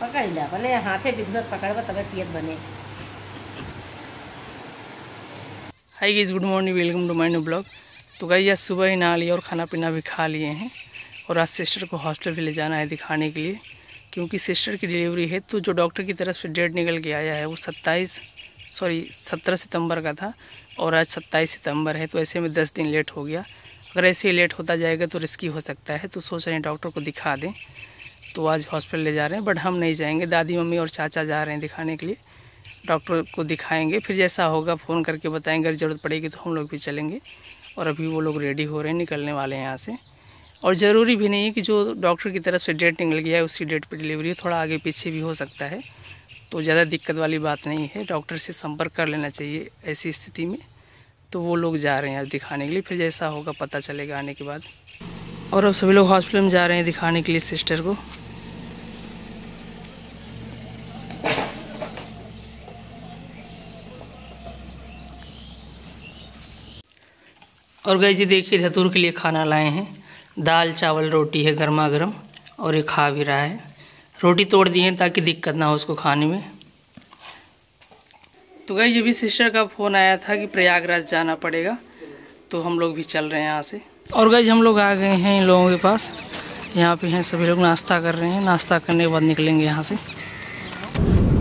पकड़ ला पहले हाथे बिगनत पकड़बा तबे पियत बने। Hi guys good morning welcome to my new blog तो गाइस आज सुबह ही नहा लिया और खाना पीना भी खा लिए हैं। और आज सिस्टर को हॉस्टल भी ले जाना है दिखाने के लिए, क्योंकि सिस्टर की डिलीवरी है। तो जो डॉक्टर की तरफ़ से डेट निकल के आया है, वो सत्ताईस सॉरी सत्रह सितंबर का था और आज सत्ताईस सितंबर है तो ऐसे में दस दिन लेट हो गया। अगर ऐसे ही लेट होता जाएगा तो रिस्की हो सकता है तो सोच रहे हैं डॉक्टर को दिखा दें। तो आज हॉस्पिटल ले जा रहे हैं, बट हम नहीं जाएँगे। दादी, मम्मी और चाचा जा रहे हैं दिखाने के लिए। डॉक्टर को दिखाएँगे, फिर जैसा होगा फ़ोन करके बताएँगे। अगर ज़रूरत पड़ेगी तो हम लोग भी चलेंगे। और अभी वो लोग रेडी हो रहे हैं, निकलने वाले हैं यहाँ से। और ज़रूरी भी नहीं है कि जो डॉक्टर की तरफ़ से डेट निकल गया है, उसी डेट पर डिलीवरी थोड़ा आगे पीछे भी हो सकता है। तो ज़्यादा दिक्कत वाली बात नहीं है। डॉक्टर से संपर्क कर लेना चाहिए ऐसी स्थिति में। तो वो लोग जा रहे हैं आज दिखाने के लिए। फिर जैसा होगा पता चलेगा आने के बाद। और अब सभी लोग हॉस्पिटल में जा रहे हैं दिखाने के लिए सिस्टर को। और गई जी देखिए धतूर के लिए खाना लाए हैं। दाल, चावल, रोटी है गर्मा गर्म और ये खा भी रहा है। रोटी तोड़ दी है ताकि दिक्कत ना हो उसको खाने में। तो गई जी भी सिस्टर का फ़ोन आया था कि प्रयागराज जाना पड़ेगा तो हम लोग भी चल रहे हैं यहाँ से। और गई हम लोग आ गए हैं इन लोगों के पास। यहाँ पे हैं, सभी लोग नाश्ता कर रहे हैं। नाश्ता करने के बाद निकलेंगे यहाँ से।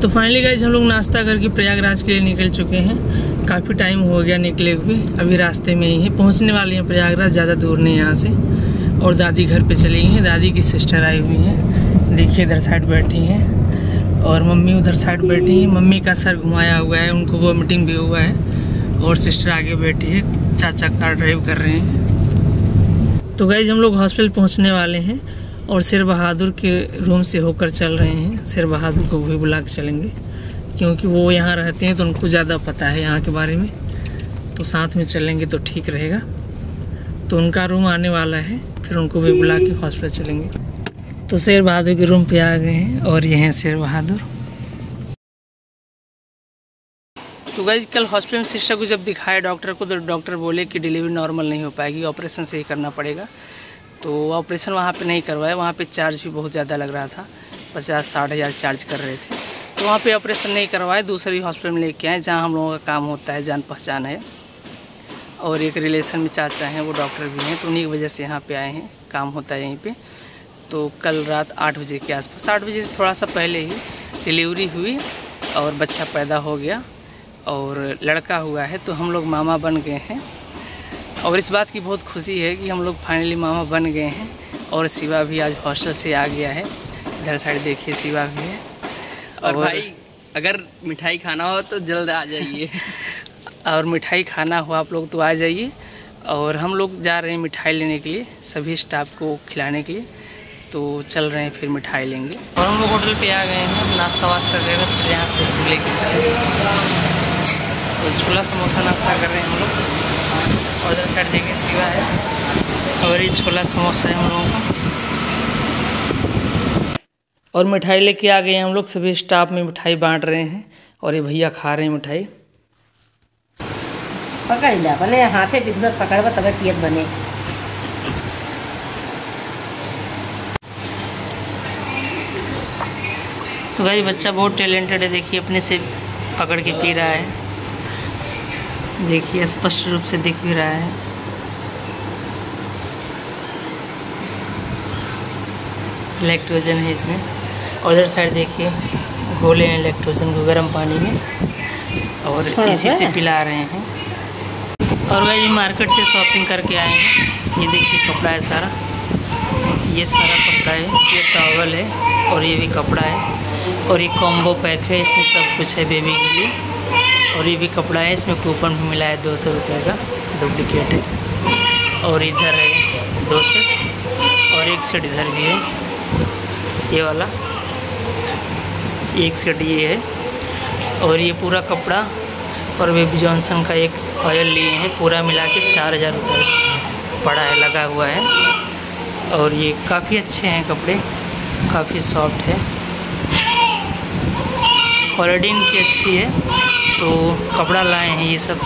तो फाइनली गाइज़ हम लोग नाश्ता करके प्रयागराज के लिए निकल चुके हैं। काफ़ी टाइम हो गया निकले हुए। अभी रास्ते में ही है। पहुँचने वाले हैं प्रयागराज, ज़्यादा दूर नहीं यहाँ से। और दादी घर पे चली गई हैं। दादी की सिस्टर आई हुई हैं। देखिए, इधर साइड बैठी हैं। और मम्मी उधर साइड बैठी हैं। मम्मी का सर घुमाया हुआ है। उनको वॉमिटिंग भी हुआ है। और सिस्टर आगे बैठी है। चाचा कार ड्राइव कर रहे हैं। तो गाइज़ हम लोग हॉस्पिटल पहुँचने वाले हैं। और शेर बहादुर के रूम से होकर चल रहे हैं। शेर बहादुर को भी बुला के चलेंगे। क्योंकि वो यहाँ रहते हैं तो उनको ज़्यादा पता है यहाँ के बारे में। तो साथ में चलेंगे तो ठीक रहेगा। तो उनका रूम आने वाला है, फिर उनको भी बुला के हॉस्पिटल चलेंगे। तो शेर बहादुर के रूम पे आ गए हैं और ये हैं शेर बहादुर। तो गई कल हॉस्पिटल में सिस्टर को जब दिखाया डॉक्टर को तो डॉक्टर बोले कि डिलीवरी नॉर्मल नहीं हो पाएगी ऑपरेशन से ही करना पड़ेगा। तो ऑपरेशन वहाँ पे नहीं करवाया, वहाँ पे चार्ज भी बहुत ज़्यादा लग रहा था। पचास, साठ हज़ार चार्ज कर रहे थे। तो वहाँ पे ऑपरेशन नहीं करवाए दूसरी हॉस्पिटल में लेके आए, जहाँ हम लोगों का काम होता है, जान पहचान है। और एक रिलेशन में चाचा हैं, वो डॉक्टर भी हैं तो उन्हीं की वजह से यहाँ पे आए हैं, काम होता है यहीं पे। तो कल रात आठ बजे के आसपास, आठ बजे से थोड़ा सा पहले ही डिलीवरी हुई और बच्चा पैदा हो गया। और लड़का हुआ है तो हम लोग मामा बन गए हैं। और इस बात की बहुत खुशी है कि हम लोग फाइनली मामा बन गए हैं और शिवा भी आज हॉस्टल से आ गया है। इधर साइड देखिए शिवा भी है। और, और भाई अगर मिठाई खाना हो तो जल्द आ जाइए। और मिठाई खाना हो आप लोग तो आ जाइए। और हम लोग जा रहे हैं मिठाई लेने के लिए सभी स्टाफ को खिलाने के लिए। तो चल रहे हैं फिर मिठाई लेंगे। और हम लोग होटल पे आ गए हैं नाश्ता वास्ता कर रहे हैं फिर यहाँ से लेके चले। तो छोला समोसा नाश्ता कर रहे हैं हम लोग और इधर साइड देखिए सिवा है और ये छोला समोसा है हम लोगों का और मिठाई लेके आ गए हम लोग सभी स्टाफ में मिठाई बांट रहे हैं और ये भैया खा रहे हैं मिठाई। पकड़ लिया पहले हाथे बिगनत पकड़बा तबे पियत बने। तो भाई बच्चा बहुत टैलेंटेड है देखिए अपने से पकड़ के पी रहा है। देखिए स्पष्ट रूप से दिख भी रहा है। इलेक्ट्रोजन है इसमें। और इधर साइड देखिए घोले हैं इलेक्ट्रोजन को गर्म पानी में और इसी से पिला रहे हैं। और भाई मार्केट से शॉपिंग करके आए हैं। ये देखिए कपड़ा है सारा। ये सारा कपड़ा है ये टॉवल है और ये भी कपड़ा है। और ये कॉम्बो पैक है इसमें सब कुछ है बेबी के लिए। और ये भी कपड़ा है, इसमें कूपन भी मिला है दो सौ रुपये का डुप्लिकेट है। और इधर है दो सेट और एक सेट इधर भी है। ये वाला, एक सेट ये है। और ये पूरा कपड़ा, और बेबी जॉनसन का एक ऑयल लिए हैं, पूरा मिला के चार हज़ार रुपये पड़ा है, लगा हुआ है। और ये काफ़ी अच्छे हैं कपड़े, काफ़ी सॉफ्ट है। क्वालिटी इनकी अच्छी है। तो कपड़ा लाए हैं ये सब।